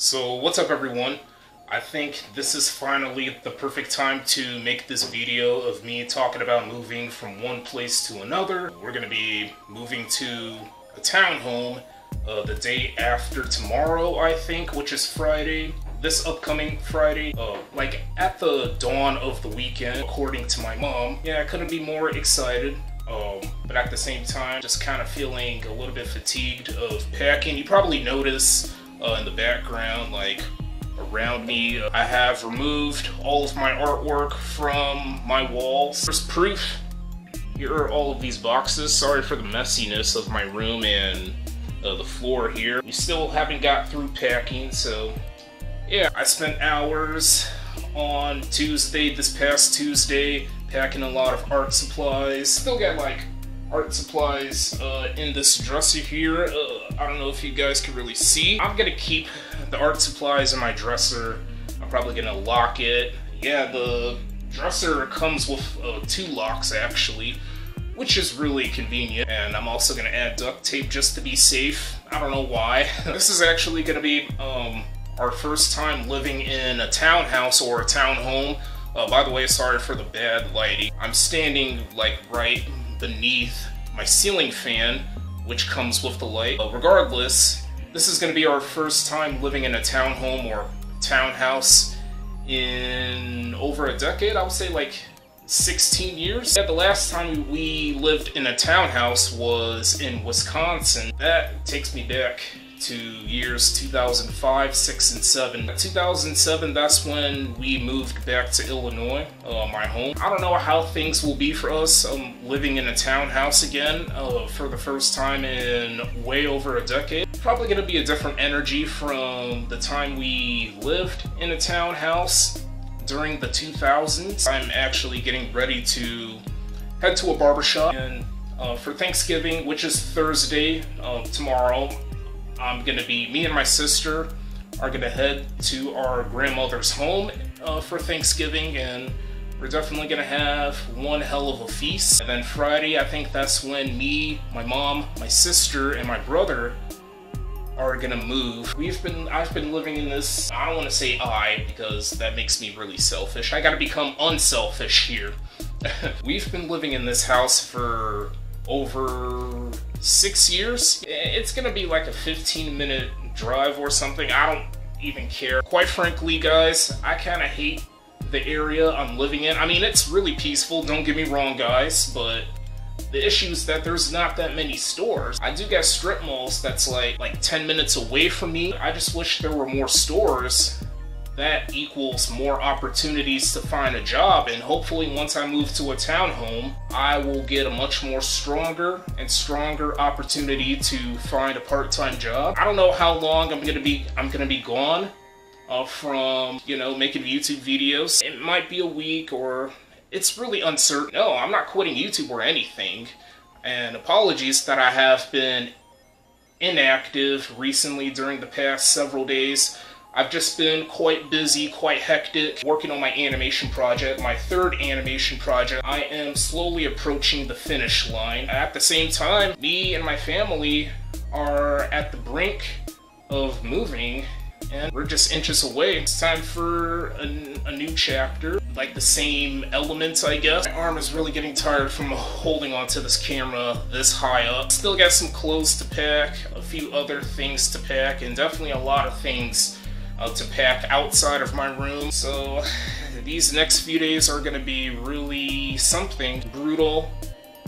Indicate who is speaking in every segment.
Speaker 1: So what's up everyone? I think this is finally the perfect time to make this video of me talking about moving from one place to another. We're gonna be moving to a townhome uh, the day after tomorrow, I think, which is Friday. This upcoming Friday, uh, like at the dawn of the weekend, according to my mom. Yeah, I couldn't be more excited. Um, but at the same time, just kind of feeling a little bit fatigued of packing. You probably notice uh, in the background, like around me. I have removed all of my artwork from my walls. There's proof. Here are all of these boxes. Sorry for the messiness of my room and uh, the floor here. We still haven't got through packing, so yeah. I spent hours on Tuesday, this past Tuesday, packing a lot of art supplies. Still got like art supplies uh, in this dresser here. Uh, I don't know if you guys can really see. I'm gonna keep the art supplies in my dresser. I'm probably gonna lock it. Yeah, the dresser comes with uh, two locks actually, which is really convenient. And I'm also gonna add duct tape just to be safe. I don't know why. this is actually gonna be um, our first time living in a townhouse or a townhome. Uh, by the way, sorry for the bad lighting. I'm standing like right beneath my ceiling fan, which comes with the light. Uh, regardless, this is going to be our first time living in a townhome or townhouse in over a decade. I would say like 16 years. Yeah, the last time we lived in a townhouse was in Wisconsin. That takes me back to years 2005, 6, and 7. 2007, that's when we moved back to Illinois, uh, my home. I don't know how things will be for us um, living in a townhouse again uh, for the first time in way over a decade. Probably to be a different energy from the time we lived in a townhouse during the 2000s. I'm actually getting ready to head to a barbershop and uh, for Thanksgiving, which is Thursday, uh, tomorrow, I'm gonna be, me and my sister are gonna head to our grandmother's home uh, for Thanksgiving and we're definitely gonna have one hell of a feast. And then Friday, I think that's when me, my mom, my sister, and my brother are gonna move. We've been, I've been living in this, I don't wanna say I, because that makes me really selfish. I gotta become unselfish here. We've been living in this house for over six years. It's gonna be like a 15 minute drive or something. I don't even care. Quite frankly, guys, I kind of hate the area I'm living in. I mean, it's really peaceful, don't get me wrong, guys, but the issue is that there's not that many stores. I do get strip malls that's like like 10 minutes away from me. I just wish there were more stores that equals more opportunities to find a job. And hopefully once I move to a townhome, I will get a much more stronger and stronger opportunity to find a part-time job. I don't know how long I'm gonna be I'm gonna be gone uh, from, you know, making YouTube videos. It might be a week or it's really uncertain. No, I'm not quitting YouTube or anything. And apologies that I have been inactive recently during the past several days. I've just been quite busy, quite hectic, working on my animation project, my third animation project. I am slowly approaching the finish line. At the same time, me and my family are at the brink of moving and we're just inches away. It's time for a, a, new chapter, like the same elements, I guess. My arm is really getting tired from holding onto this camera this high up. Still got some clothes to pack, a few other things to pack, and definitely a lot of things uh, to pack outside of my room. So these next few days are gonna be really something brutal.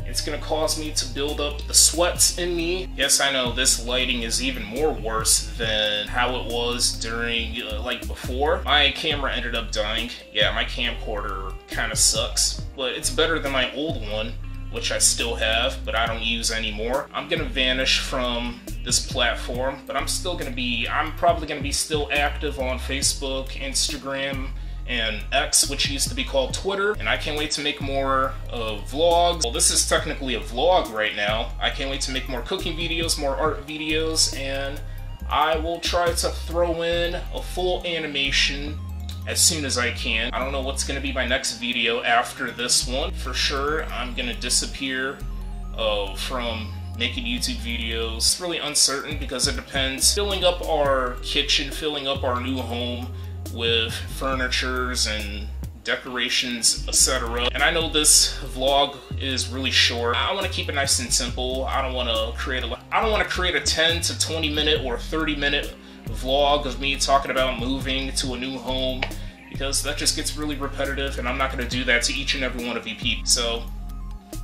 Speaker 1: It's gonna cause me to build up the sweats in me. Yes, I know this lighting is even more worse than how it was during, uh, like before. My camera ended up dying. Yeah, my camcorder kind of sucks, but it's better than my old one which I still have, but I don't use anymore. I'm gonna vanish from this platform, but I'm still gonna be, I'm probably gonna be still active on Facebook, Instagram, and X, which used to be called Twitter, and I can't wait to make more uh, vlogs. Well, this is technically a vlog right now. I can't wait to make more cooking videos, more art videos, and I will try to throw in a full animation as soon as I can. I don't know what's going to be my next video after this one. For sure, I'm going to disappear uh, from making YouTube videos. It's really uncertain because it depends. Filling up our kitchen, filling up our new home with furnitures and decorations, etc. And I know this vlog is really short. I want to keep it nice and simple. I don't want to create a I don't want to create a 10 to 20 minute or 30 minute vlog of me talking about moving to a new home because that just gets really repetitive and I'm not going to do that to each and every one of you people. So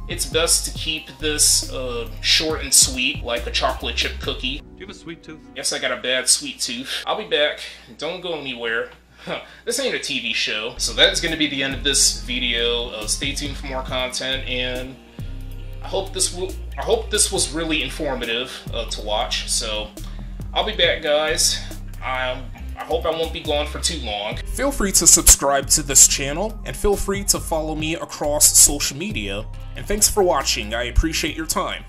Speaker 1: it's best to keep this uh, short and sweet like a chocolate chip cookie.
Speaker 2: Do you have a sweet tooth?
Speaker 1: Yes, I got a bad sweet tooth. I'll be back. Don't go anywhere. This ain't a TV show. So that's going to be the end of this video. Uh, stay tuned for more content, and I hope this will. I hope this was really informative uh, to watch. So I'll be back, guys. I I hope I won't be gone for too long. Feel free to subscribe to this channel, and feel free to follow me across social media. And thanks for watching. I appreciate your time.